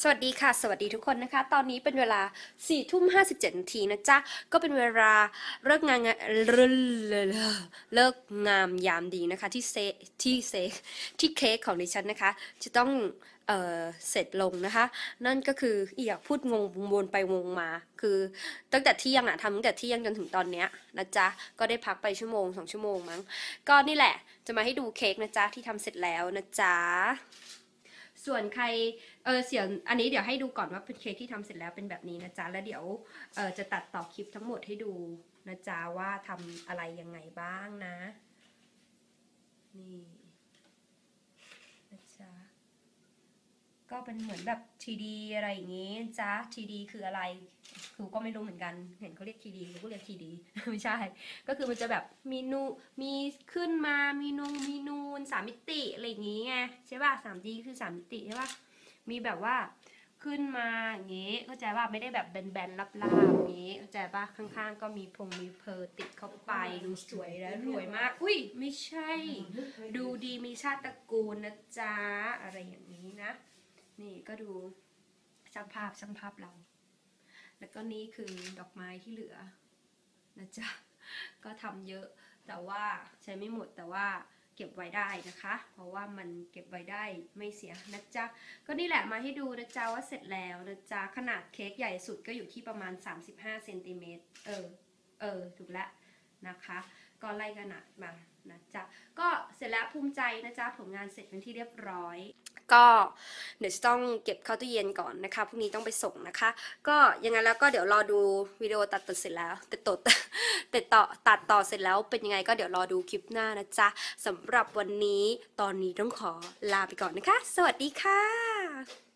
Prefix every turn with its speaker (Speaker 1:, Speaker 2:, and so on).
Speaker 1: สวัสดีค่ะ สวัสดีทุกคนนะคะ ตอนนี้เป็นเวลา4ทุ่ม57นาทีนะจ๊ะ ก็เป็นเวลาเลิกงานเลิกเลิกงามยามดีนะคะ ที่เซที่เซที่เค้กของดิฉันนะคะ จะต้องเอ่อเสร็จลงนะคะ นั่นก็คืออยากพูดงงวนไปวงมา คือตั้งแต่เที่ยงอะทำตั้งแต่เที่ยงจนถึงตอนเนี้ยนะจ๊ะ ก็ได้พักไปชั่วโมงสองชั่วโมงมั้ง ก็นี่แหละจะมาให้ดูเค้กนะจ๊ะที่ทำเสร็จแล้วนะจ๊ะ ส่วนใครเออเสียงอันนี้เดี๋ยวให้ดูก่อนว่าเป็นเค้กที่ทำเสร็จแล้วเป็นแบบนี้นะจ๊ะแล้วเดี๋ยวเออจะตัดต่อคลิปทั้งหมดให้ดูนะจ๊ะว่าทำอะไรยังไงบ้างนะนี่นะจ๊ะ ก็เป็นเหมือนแบบทีดีอะไรอย่างงี้จ้าทีดีคืออะไรคือก็ไม่รู้เหมือนกันเห็นเขาเรียกทีดีก็เรียกทีดีไม่ใช่ ก็คือมันจะแบบมีนูมีขึ้นมามีนูมีนูนสามมิติอะไรอย่างงี้ไงใช่ป่ะสามดีคือสามมิติใช่ป่ะมีแบบว่าขึ้นมาอย่างงี้เข้าใจว่าไม่ได้แบบแบนๆลับๆอย่างงี้เข้าใจป่ะข้างๆ ก็มีพงมีเพอร์ติดเข้าไปดูสวยและรวยมาก อุ้ยไม่ใช่ ดูดีมีชาติตระกูลนะจ๊ะอะไรอย่างนี้นะ นี่ก็ดูช่างภาพช่างภาพเรา แล้วก็นี่คือดอกไม้ที่เหลือนะจ๊ะ ก็ทำเยอะแต่ว่าใช้ไม่หมดแต่ว่าเก็บไว้ได้นะคะ เพราะว่ามันเก็บไว้ได้ไม่เสียนะจ๊ะ ก็นี่แหละมาให้ดูนะจ๊ะว่าเสร็จแล้วนะจ๊ะ ขนาดเค้กใหญ่สุดก็อยู่ที่ประมาณ 35เซนติเมตรเออ เออ ถูกแล้วนะคะ ก็ไล่ขนาดมานะจ๊ะ ก็เสร็จแล้วภูมิใจนะจ๊ะ ผลงานเสร็จเป็นที่เรียบร้อย ก็เดี๋ยวจะต้องเก็บเข้าตู้เย็นก่อนนะคะพรุ่งนี้ต้องไปส่งนะคะ ก็ยังไงแล้วก็เดี๋ยวรอดูวิดีโอตัดต่อเสร็จแล้วตัดต่อตัดต่อตัดต่อเสร็จแล้วเป็นยังไงก็เดี๋ยวรอดูคลิปหน้านะจ๊ะสำหรับวันนี้ตอนนี้ต้องขอลาไปก่อนนะคะ สวัสดีค่ะ